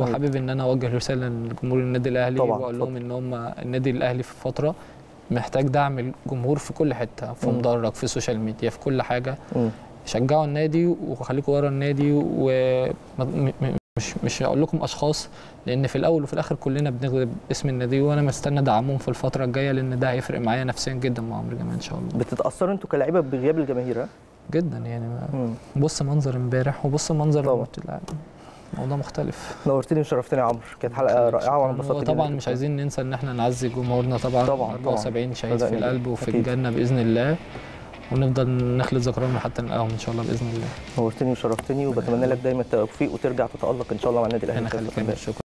وحابب إن أنا أوجه رسالة لجمهور النادي الأهلي طبعاً، وأقول لهم إن هم النادي الأهلي في فترة محتاج دعم الجمهور في كل حتة في. مدرج في السوشيال ميديا في كل حاجة مم. شجعوا النادي وخليكم ورا النادي ومش مش هقول لكم أشخاص لأن في الأول وفي الآخر كلنا بنغلب اسم النادي وأنا مستني دعمهم في الفترة الجاية لأن ده هيفرق معايا نفسيا جدا مع عمرو جمال إن شاء الله بتتأثروا أنتوا كلاعيبة بغياب الجماهير ها؟ جدا يعني. بص منظر امبارح وبص منظر طبعاً. موضوع مختلف نورتني وشرفتني يا عمرو كانت حلقة رائعة وأنا انبسطت طبعا. مش عايزين ننسى إن إحنا نعزي جمهورنا طبعا طبعاً، 74 شهيد في. القلب وفي أكيد. الجنة بإذن الله ونفضل نخلد ذكرهم حتى نلقاهم إن شاء الله بإذن الله نورتني وشرفتني وبتمنى لك دايما التوفيق وترجع تتألق إن شاء الله مع النادي الأهلي. شكرا